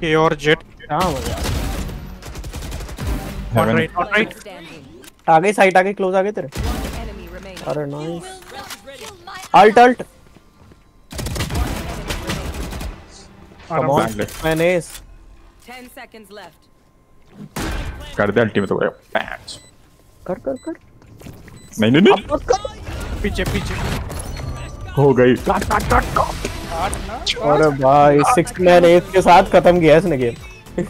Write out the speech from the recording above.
के और जेट क्या हो गया। On right on right Standing. आगे साइड आगे क्लोज आगे तेरे। अरे nice alt alt come on. मैंने Ten seconds left. कर दे अल्टीमेट हो गया पैच कर कर कर। नहीं नहीं नहीं। पीछे पीछे। हो गई। अरे भाई सिक्स मैन एट के साथ खत्म किया इसने गेम